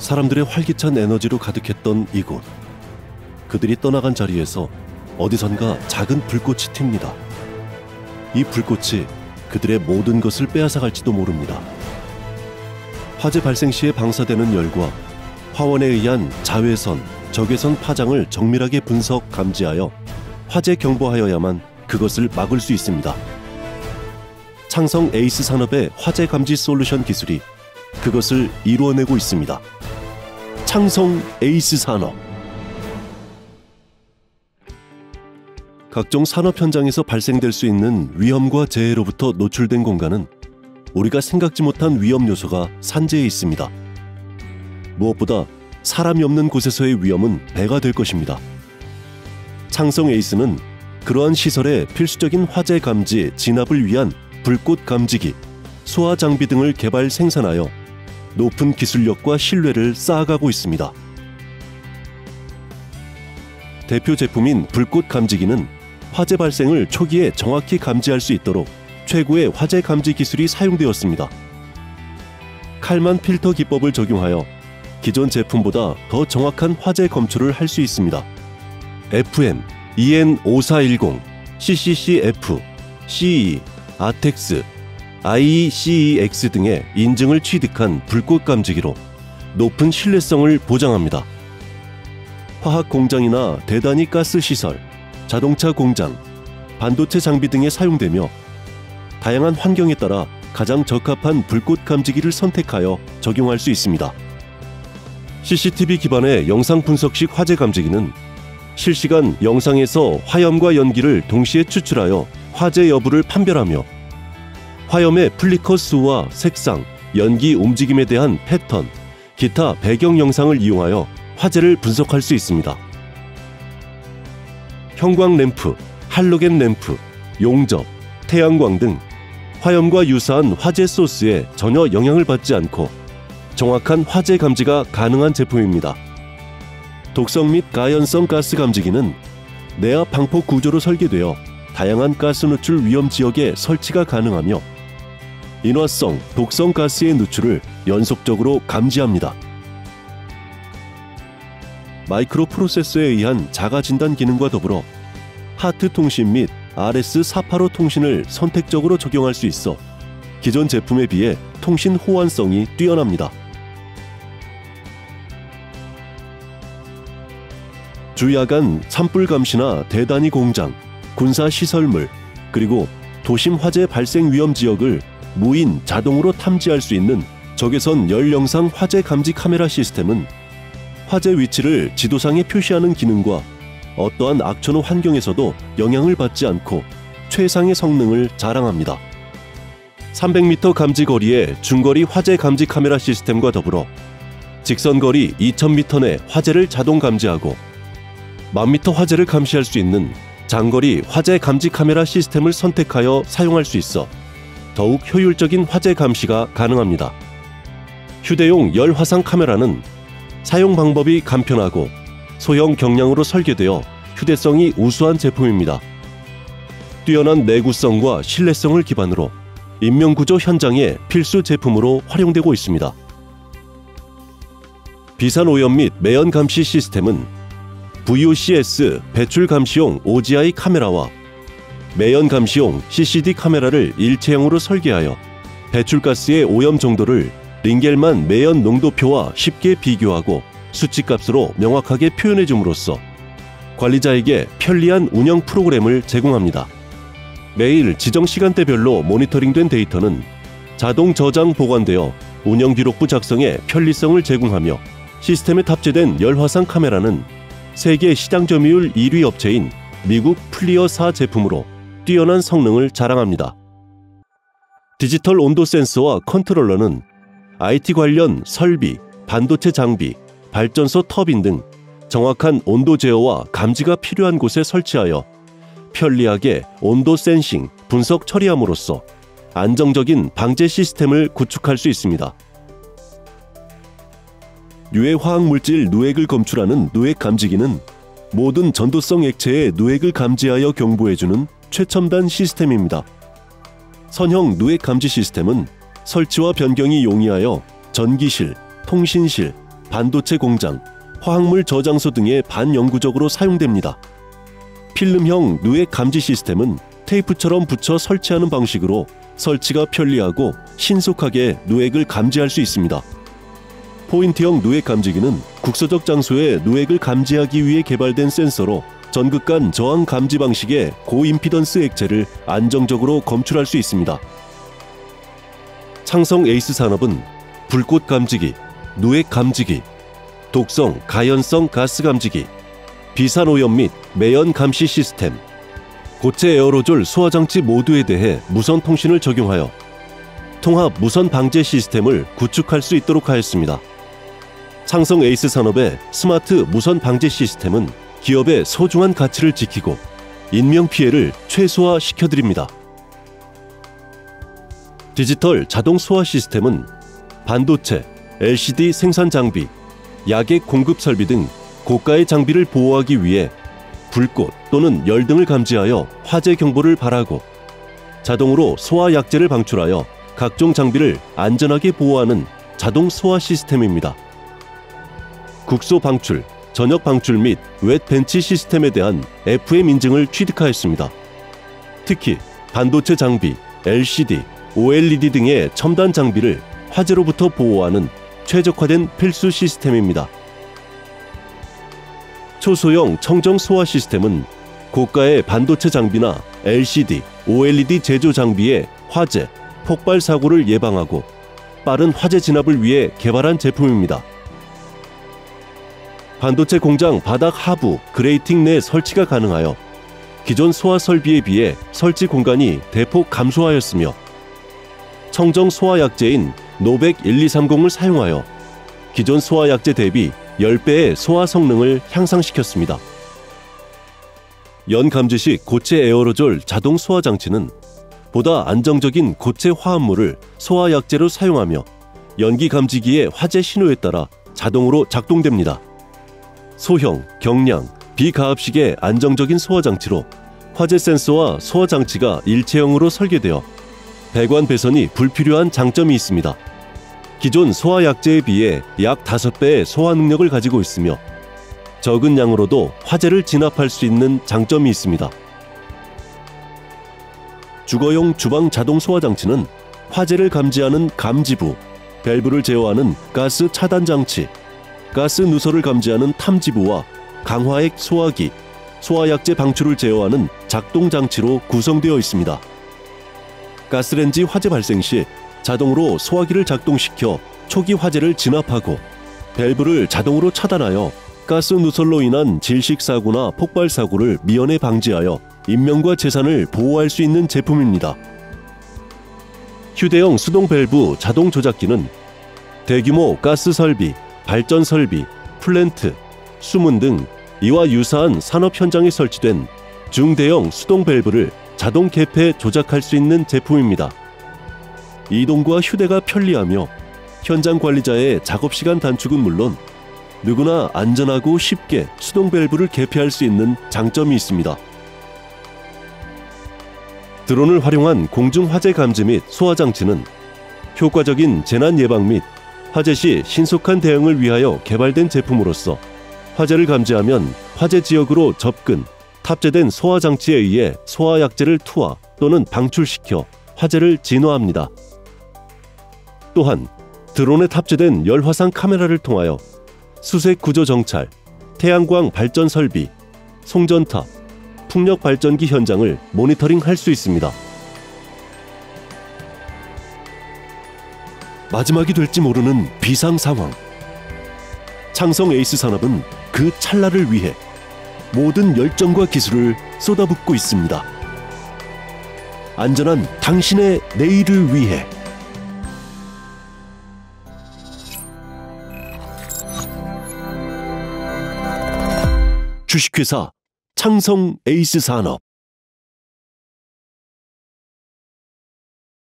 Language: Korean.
사람들의 활기찬 에너지로 가득했던 이곳. 그들이 떠나간 자리에서 어디선가 작은 불꽃이 튑니다. 이 불꽃이 그들의 모든 것을 빼앗아갈지도 모릅니다. 화재 발생 시에 방사되는 열과 화원에 의한 자외선, 적외선 파장을 정밀하게 분석 감지하여 화재 경보하여야만 그것을 막을 수 있습니다. 창성 에이스 산업의 화재 감지 솔루션 기술이 그것을 이루어내고 있습니다. 창성 에이스 산업. 각종 산업 현장에서 발생될 수 있는 위험과 재해로부터 노출된 공간은 우리가 생각지 못한 위험 요소가 산재해 있습니다. 무엇보다 사람이 없는 곳에서의 위험은 배가 될 것입니다. 창성 에이스는 그러한 시설의 필수적인 화재 감지, 진압을 위한 불꽃 감지기, 소화 장비 등을 개발 생산하여 높은 기술력과 신뢰를 쌓아가고 있습니다. 대표 제품인 불꽃 감지기는 화재 발생을 초기에 정확히 감지할 수 있도록 최고의 화재 감지 기술이 사용되었습니다. 칼만 필터 기법을 적용하여 기존 제품보다 더 정확한 화재 검출을 할 수 있습니다. FM, EN5410, CCCF, CE, 아텍스, IECEX 등의 인증을 취득한 불꽃 감지기로 높은 신뢰성을 보장합니다. 화학 공장이나 대단위 가스 시설, 자동차 공장, 반도체 장비 등에 사용되며 다양한 환경에 따라 가장 적합한 불꽃 감지기를 선택하여 적용할 수 있습니다. CCTV 기반의 영상 분석식 화재 감지기는 실시간 영상에서 화염과 연기를 동시에 추출하여 화재 여부를 판별하며 화염의 flicker 수와 색상, 연기 움직임에 대한 패턴, 기타 배경 영상을 이용하여 화재를 분석할 수 있습니다. 형광 램프, 할로겐 램프, 용접, 태양광 등 화염과 유사한 화재 소스에 전혀 영향을 받지 않고 정확한 화재 감지가 가능한 제품입니다. 독성 및 가연성 가스 감지기는 내압 방폭 구조로 설계되어 다양한 가스 누출 위험 지역에 설치가 가능하며 인화성, 독성 가스의 누출을 연속적으로 감지합니다. 마이크로 프로세서에 의한 자가 진단 기능과 더불어 하트 통신 및 RS485 통신을 선택적으로 적용할 수 있어 기존 제품에 비해 통신 호환성이 뛰어납니다. 주야간 산불 감시나 대단위 공장, 군사 시설물, 그리고 도심 화재 발생 위험 지역을 무인 자동으로 탐지할 수 있는 적외선 열 영상 화재 감지 카메라 시스템은 화재 위치를 지도상에 표시하는 기능과 어떠한 악천후 환경에서도 영향을 받지 않고 최상의 성능을 자랑합니다. 300m 감지 거리의 중거리 화재 감지 카메라 시스템과 더불어 직선 거리 2000m 내 화재를 자동 감지하고 1000m 화재를 감시할 수 있는 장거리 화재 감지 카메라 시스템을 선택하여 사용할 수 있어 더욱 효율적인 화재 감시가 가능합니다. 휴대용 열 화상 카메라는 사용 방법이 간편하고 소형 경량으로 설계되어 휴대성이 우수한 제품입니다. 뛰어난 내구성과 신뢰성을 기반으로 인명구조 현장의 필수 제품으로 활용되고 있습니다. 비산 오염 및 매연 감시 시스템은 VOCS 배출 감시용 OGI 카메라와 매연 감시용 CCD 카메라를 일체형으로 설계하여 배출가스의 오염 정도를 링겔만 매연 농도표와 쉽게 비교하고 수치값으로 명확하게 표현해 줌으로써 관리자에게 편리한 운영 프로그램을 제공합니다. 매일 지정 시간대별로 모니터링된 데이터는 자동 저장 보관되어 운영 기록부 작성에 편리성을 제공하며 시스템에 탑재된 열화상 카메라는 세계 시장 점유율 1위 업체인 미국 플리어 4 제품으로 뛰어난 성능을 자랑합니다. 디지털 온도 센서와 컨트롤러는 IT 관련 설비, 반도체 장비, 발전소 터빈 등 정확한 온도 제어와 감지가 필요한 곳에 설치하여 편리하게 온도 sensing, 분석 처리함으로써 안정적인 방제 시스템을 구축할 수 있습니다. 유해 화학 물질 누액을 검출하는 누액 감지기는 모든 전도성 액체의 누액을 감지하여 경보해주는 최첨단 시스템입니다. 선형 누액 감지 시스템은 설치와 변경이 용이하여 전기실, 통신실, 반도체 공장, 화학물 저장소 등에 반영구적으로 사용됩니다. 필름형 누액 감지 시스템은 테이프처럼 붙여 설치하는 방식으로 설치가 편리하고 신속하게 누액을 감지할 수 있습니다. 포인트형 누액 감지기는 국소적 장소에 누액을 감지하기 위해 개발된 센서로 전극 간 저항 감지 방식의 고임피던스 액체를 안정적으로 검출할 수 있습니다. 창성 에이스 산업은 불꽃 감지기, 누액 감지기, 독성, 가연성 가스 감지기, 비산 오염 및 매연 감시 시스템, 고체 에어로졸 소화 장치 모두에 대해 무선 통신을 적용하여 통합 무선 방제 시스템을 구축할 수 있도록 하였습니다. 창성 에이스 산업의 스마트 무선 방제 시스템은 기업의 소중한 가치를 지키고 인명 피해를 최소화 시켜 드립니다. 디지털 자동 소화 시스템은 반도체, LCD 생산 장비, 약액 공급 설비 등 고가의 장비를 보호하기 위해 불꽃 또는 열 등을 감지하여 화재 경보를 발하고 자동으로 소화 약재를 방출하여 각종 장비를 안전하게 보호하는 자동 소화 시스템입니다. 국소 방출, 전역 방출 및 웻 벤치 시스템에 대한 FM 인증을 취득하였습니다. 특히 반도체 장비, LCD, OLED 등의 첨단 장비를 화재로부터 보호하는 최적화된 필수 시스템입니다. 초소형 청정 소화 시스템은 고가의 반도체 장비나 LCD, OLED 제조 장비의 화재, 폭발 사고를 예방하고 빠른 화재 진압을 위해 개발한 제품입니다. 반도체 공장 바닥 하부 grating 내 설치가 가능하여 기존 소화 설비에 비해 설치 공간이 대폭 감소하였으며 청정 소화 약제인 노백 1230을 사용하여 기존 소화 약제 대비 10배의 소화 성능을 향상시켰습니다. 연감지식 고체 에어로졸 자동 소화 장치는 보다 안정적인 고체 화합물을 소화 약제로 사용하며 연기 감지기의 화재 신호에 따라 자동으로 작동됩니다. 소형, 경량, 비가압식의 안정적인 소화 장치로 화재 센서와 소화 장치가 일체형으로 설계되어 배관 배선이 불필요한 장점이 있습니다. 기존 소화 약제에 비해 약 5배의 소화 능력을 가지고 있으며 적은 양으로도 화재를 진압할 수 있는 장점이 있습니다. 주거용 주방 자동 소화 장치는 화재를 감지하는 감지부, 밸브를 제어하는 가스 차단 장치, 가스 누설을 감지하는 탐지부와 강화액 소화기, 소화약제 방출을 제어하는 작동 장치로 구성되어 있습니다. 가스렌지 화재 발생 시 자동으로 소화기를 작동시켜 초기 화재를 진압하고 밸브를 자동으로 차단하여 가스 누설로 인한 질식 사고나 폭발 사고를 미연에 방지하여 인명과 재산을 보호할 수 있는 제품입니다. 휴대용 수동 밸브 자동 조작기는 대규모 가스 설비, 발전 설비, 플랜트, 수문 등 이와 유사한 산업 현장에 설치된 중대형 수동 밸브를 자동 개폐 조작할 수 있는 제품입니다. 이동과 휴대가 편리하며 현장 관리자의 작업 시간 단축은 물론 누구나 안전하고 쉽게 수동 밸브를 개폐할 수 있는 장점이 있습니다. 드론을 활용한 공중 화재 감지 및 소화 장치는 효과적인 재난 예방 및 화재 시 신속한 대응을 위하여 개발된 제품으로서 화재를 감지하면 화재 지역으로 접근, 탑재된 소화 장치에 의해 소화 약제를 투하 또는 방출시켜 화재를 진화합니다. 또한 드론에 탑재된 열화상 카메라를 통하여 수색 구조 정찰, 태양광 발전 설비, 송전탑, 풍력 발전기 현장을 모니터링 할 수 있습니다. 마지막이 될지 모르는 비상 상황. 창성 에이스 산업은 그 찰나를 위해 모든 열정과 기술을 쏟아붓고 있습니다. 안전한 당신의 내일을 위해. 주식회사 창성 에이스 산업